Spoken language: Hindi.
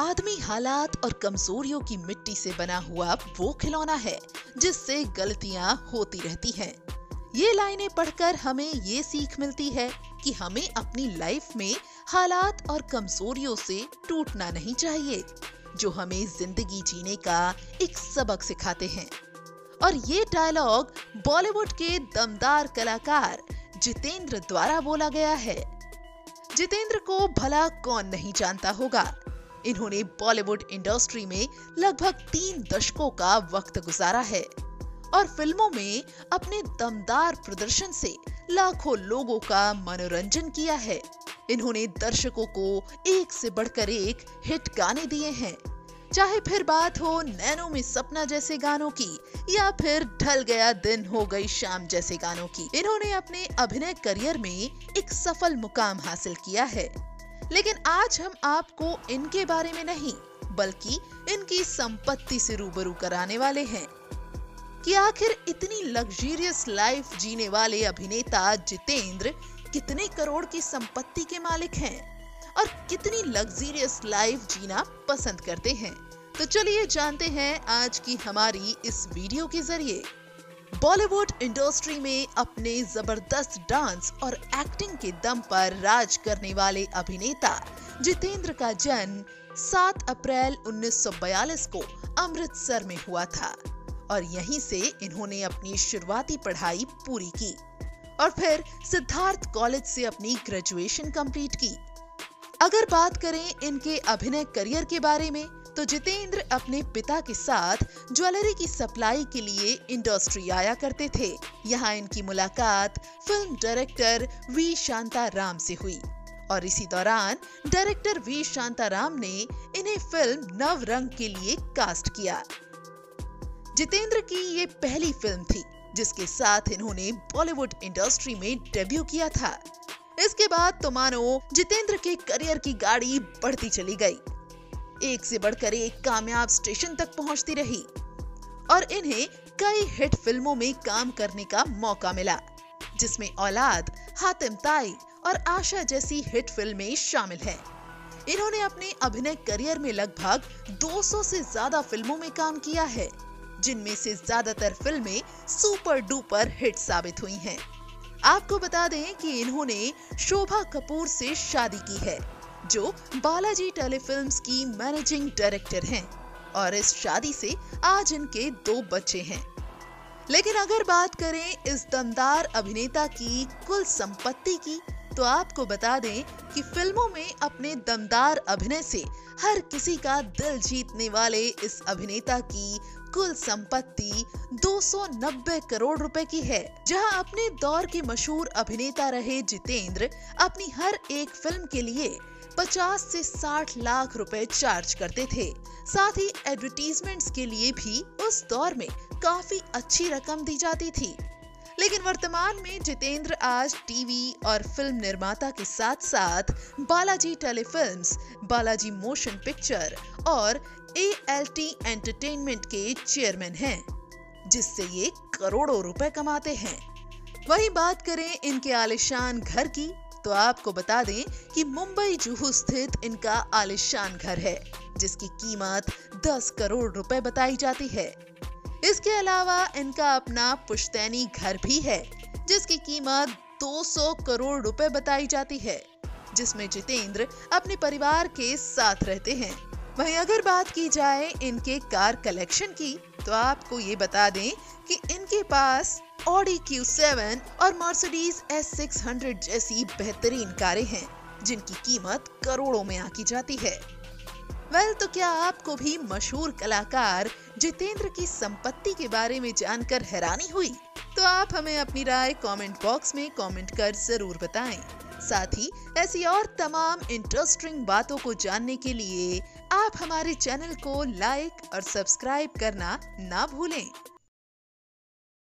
आदमी हालात और कमजोरियों की मिट्टी से बना हुआ वो खिलौना है, जिससे गलतियाँ होती रहती हैं। ये लाइनें पढ़कर हमें ये सीख मिलती है कि हमें अपनी लाइफ में हालात और कमजोरियों से टूटना नहीं चाहिए, जो हमें ज़िंदगी जीने का एक सबक सिखाते हैं और ये डायलॉग बॉलीवुड के दमदार कलाकार जितेंद्र द्वारा बोला गया है जितेंद्र को भला कौन नहीं जानता होगा इन्होंने बॉलीवुड इंडस्ट्री में लगभग तीन दशकों का वक्त गुजारा है और फ़िल्मों में अपने दमदार प्रदर्शन से लाखों लोगों का मनोरंजन किया है। इन्होंने दर्शकों को एक से बढ़कर एक हिट गाने दिए हैं, चाहे फिर बात हो नैनो में सपना जैसे गानों की, या फिर ढल गया दिन हो गई शाम जैसे गानों की। इन्होंने अपने अभिनय करियर में एक सफल मुकाम हासिल किया है। लेकिन आज हम आपको इनके बारे में नहीं, बल्कि इनकी संपत्ति से रूबरू कराने वाले हैं। कि आखिर इतनी लग्जरियस लाइफ जीने वाले अभिनेता जितेंद्र कितने करोड़ की संपत्ति के मालिक हैं और कितनी लग्जरियस लाइफ जीना पसंद करते हैं। तो चलिए जानते हैं आज की हमारी इस वीडियो के ज़रिए। बॉलीवुड इंडस्ट्री में अपने ज़बरदस्त डांस और एक्टिंग के दम पर राज करने वाले अभिनेता जितेंद्र का जन्म 7 अप्रैल 1942 को अमृतसर में हुआ था और यहीं से इन्होंने अपनी शुरुआती पढ़ाई पूरी की और फिर सिद्धार्थ कॉलेज से अपनी ग्रेजुएशन कंप्लीट की। अगर बात करें इनके अभिनय करियर के बारे में तो जितेंद्र अपने पिता के साथ ज्वेलरी की सप्लाई के लिए इंडस्ट्री आया करते थे। यहाँ इनकी मुलाकात film director V Shantaram से हुई। और इसी दौरान डायरेक्टर वी शांता राम ने इन्हें फ़िल्म नव रंग के लिए कास्ट किया। जितेंद्र की ये पहली फ़िल्म थी, जिसके साथ इन्होंने बॉलीवुड इंडस्ट्री में डेब्यू किया था। इसके बाद तो मानो जितेंद्र के करियर की गाड़ी बढ़ती चली गई। एक से बढ़कर एक कामयाब स्टेशन तक पहुँचती रही और इन्हें कई हिट फ़िल्मों में काम करने का मौका मिला, जिसमें औलाद, हातिम ताई और आशा जैसी हिट फ़िल्में शामिल हैं। इन्होंने अपने अभिनय करियर में लगभग 200 से ज़्यादा फ़िल्मों में काम किया है, जिनमें से ज़्यादातर फ़िल्में सुपर डुपर हिट साबित हुई हैं। आपको बता दें कि इन्होंने शोभा कपूर से शादी की है जो बालाजी टेलीफिल्म्स की मैनेजिंग डायरेक्टर हैं और इस शादी से आज इनके दो बच्चे हैं। लेकिन अगर बात करें इस दमदार अभिनेता की कुल संपत्ति की तो आपको बता दें कि फ़िल्मों में अपने दमदार अभिनय से हर किसी का दिल जीतने वाले इस अभिनेता की कुल संपत्ति 290 करोड़ रुपए की है, जहाँ अपने दौर के मशहूर अभिनेता रहे जितेंद्र अपनी हर एक फ़िल्म के लिए 50 से 60 लाख रुपए चार्ज करते थे। साथ ही एडवर्टीजमेंट्स के लिए भी उस दौर में काफ़ी अच्छी रकम दी जाती थी। लेकिन वर्तमान में जितेंद्र आज टीवी और फ़िल्म निर्माता के साथ साथ Balaji Telefilms, Balaji Motion Picture और ए एंटरटेनमेंट के चेयरमैन हैं, जिससे ये करोड़ों रुपए कमाते हैं। वहीं बात करें इनके आलिशान घर की तो आपको बता दें कि मुंबई जुहू स्थित इनका आलिशान घर है जिसकी कीमत 10 करोड़ रुपए बताई जाती है। इसके अलावा इनका अपना पुश्तैनी घर भी है, जिसकी कीमत 200 करोड़ रुपए बताई जाती है, जिसमें जितेंद्र अपने परिवार के साथ रहते हैं। वहीं अगर बात की जाए इनके कार कलेक्शन की तो आपको ये बता दें कि इनके पास ऑडी Q7 और मर्सिडीज S600 जैसी बेहतरीन कारें हैं, जिनकी कीमत करोड़ों में आकी जाती है। वेल तो क्या आपको भी मशहूर कलाकार जितेंद्र की संपत्ति के बारे में जानकर हैरानी हुई? तो आप हमें अपनी राय कमेंट बॉक्स में कमेंट कर ज़रूर बताएँ। साथ ही, ऐसी और तमाम इंटरेस्टिंग बातों को जानने के लिए आप हमारे चैनल को लाइक और सब्सक्राइब करना ना भूलें।